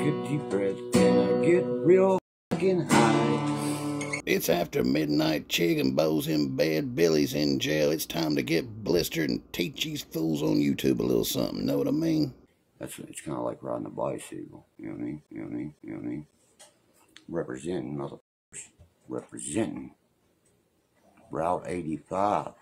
crazy breath and I get real fucking high. It's after midnight. Chig and Bo's in bed. Billy's in jail. It's time to get blistered and teach these fools on YouTube a little something. Know what I mean? That's it's kind of like riding a bicycle. You know what I mean? You know what I mean? You know what I mean? Representing motherfuckers. Representing. Route 85.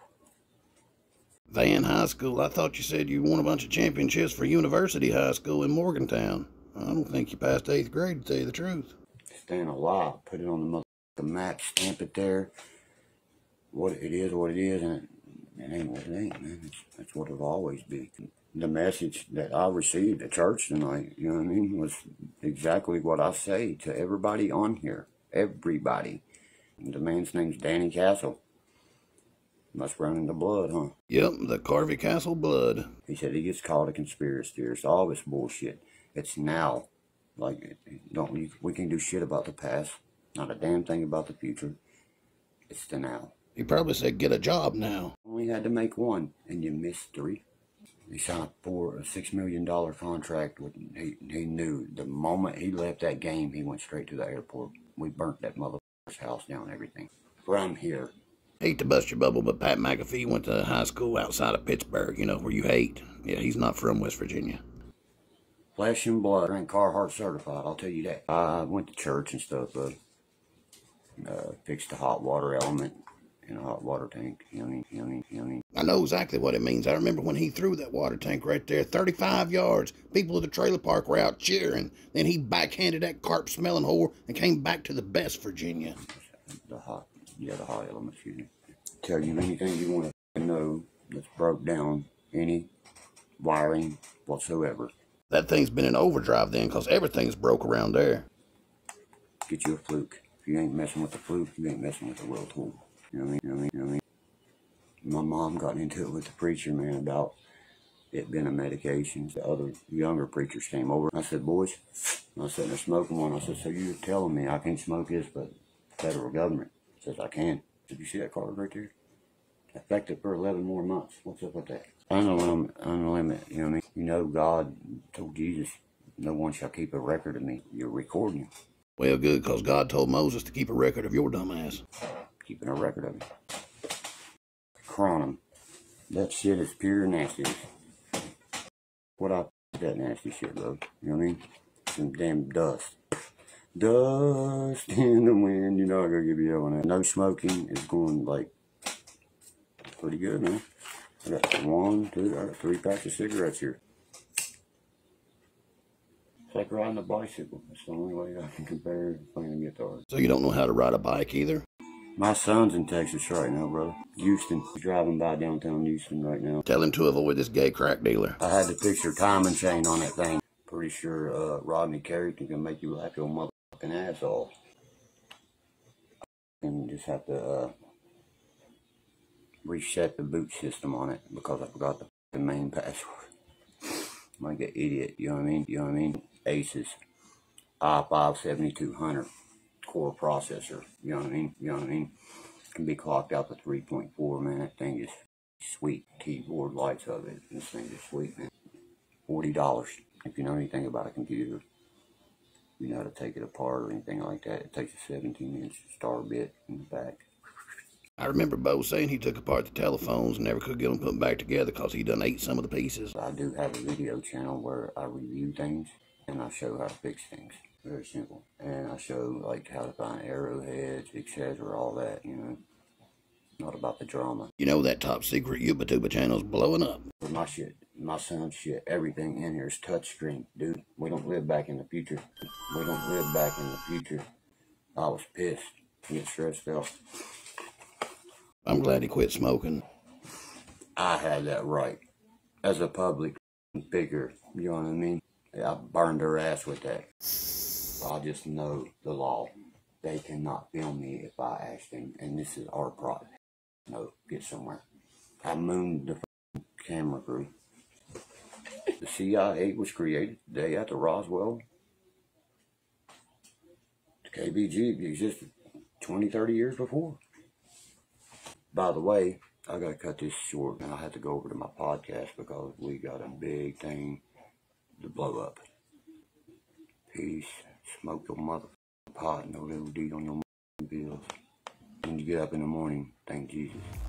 Van High School. I thought you said you won a bunch of championships for University High School in Morgantown. I don't think you passed eighth grade, to tell you the truth. Staying alive. Put it on the motherfucking map. Stamp it there. What it is, what it is, and it, it ain't what it ain't, man. It's, that's what it'll always be. The message that I received at church tonight, you know what I mean, was exactly what I say to everybody on here. Everybody. The man's name's Danny Castle. Must run in the blood, huh? Yep, the Carvey Castle blood. He said he gets called a conspiracy theorist. All this bullshit. It's now. Like, don't we, we can do shit about the past. Not a damn thing about the future. It's the now. He probably said, get a job now. Only had to make one, and you missed three. He signed for a six million dollar contract. With he, he knew the moment he left that game, he went straight to the airport. We burnt that motherfucker's house down, everything. From here, Hate to bust your bubble, but Pat McAfee went to high school outside of Pittsburgh, you know, where you hate. Yeah, he's not from West Virginia. Flesh and blood, and Carhartt certified. I'll tell you that. I went to church and stuff, but uh, fixed the hot water element in a hot water tank. You know what I know what I mean? You know what I mean? I know exactly what it means. I remember when he threw that water tank right there, 35 yards. People at the trailer park were out cheering. Then he backhanded that carp smelling whore and came back to the best Virginia. The hot, yeah, the hot element. Excuse me. Tell you anything you want to know that's broke down, any wiring whatsoever. That thing's been in overdrive then, 'cause everything's broke around there. Get you a fluke. If you ain't messing with the fluke, you ain't messing with the world tool. You know what I mean? You know what I mean? My mom got into it with the preacher man about it being a medication. The other younger preachers came over. I said, boys, I sitting there smoking one. I said, so you're telling me I can't smoke this, but federal government says I can. Did you see that card right there? Effective for 11 more months. What's up with that? Unlimited, unlimited, you know what I mean? You know God told Jesus, no one shall keep a record of me. You're recording. Well, good, because God told Moses to keep a record of your dumb ass. keeping a record of it. Chronom. That shit is pure nasty. What I that nasty shit, bro. You know what I mean? Some damn dust. Dust in the wind. You know I gotta give you that one. No smoking is going like pretty good, man. I got one, two, I got three packs of cigarettes here. It's like riding a bicycle. That's the only way I can compare to playing a guitar. So you don't know how to ride a bike either? My son's in Texas right now, brother. Houston. He's driving by downtown Houston right now. Tell him to avoid this gay crack dealer. I had the picture timing chain on that thing. Pretty sure uh, Rodney Carrington can make you laugh your motherfucking ass off. And just have to uh, reset the boot system on it because I forgot the fucking main password. I'm like an idiot, you know what I mean? You know what I mean? Asus. i5 7200 core processor. You know what I mean? You know what I mean? Can be clocked out to 3.4, man. That thing is sweet. Keyboard lights of it. This thing is sweet, man. $40. If you know anything about a computer, you know how to take it apart or anything like that. It takes a 17 inch star bit in the back. I remember Bo saying he took apart the telephones and never could get them put back together 'cause he done ate some of the pieces. I do have a video channel where I review things and I show how to fix things. Very simple. And I show like how to find arrowheads, etc., all that, you know. Not about the drama. You know that top secret Yubatuba channel's blowing up. My shit, my son's shit, everything in here is touchscreen, dude. We don't live back in the future. We don't live back in the future. I was pissed. Get stressed out. I'm glad he quit smoking. I had that right. As a public figure, you know what I mean? I burned her ass with that. I just know the law. They cannot film me if I ask them, and this is our product. No, get somewhere. I mooned the camera crew. The CIA was created the day after Roswell. The KBG existed 20, 30 years before. By the way, I gotta cut this short and I have to go over to my podcast because we got a big thing to blow up. peace. Smoke your mother pot, no little deed on your bills. When you get up in the morning, thank Jesus.